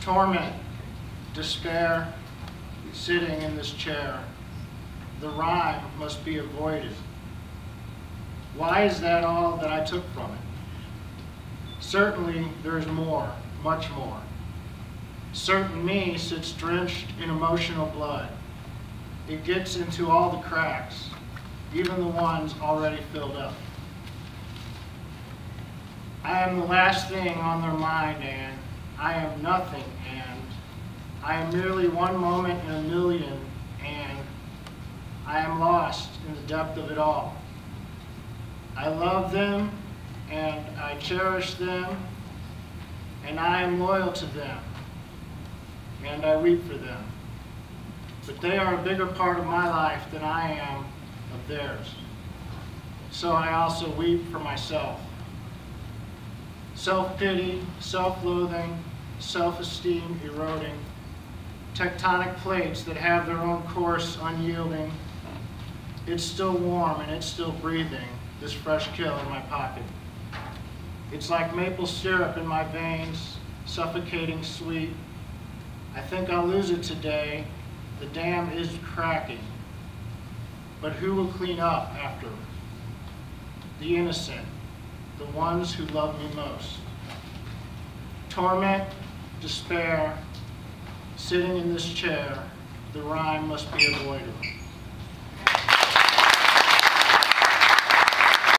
torment, despair, sitting in this chair. The rhyme must be avoided. Why is that all that I took from it? Certainly there is more, much more. Certain me sits drenched in emotional blood. It gets into all the cracks, even the ones already filled up. I am the last thing on their mind, and I am nothing, and I am merely one moment in a million, and I am lost in the depth of it all. I love them, and I cherish them, and I am loyal to them, and I weep for them. But they are a bigger part of my life than I am of theirs. So I also weep for myself. Self-pity, self-loathing, self-esteem eroding, tectonic plates that have their own course unyielding. It's still warm and it's still breathing, this fresh kill in my pocket. It's like maple syrup in my veins, suffocating sweet. I think I'll lose it today. The dam is cracking. But who will clean up after? The innocent, the ones who love me most. Torment, despair, sitting in this chair, the rhyme must be avoided.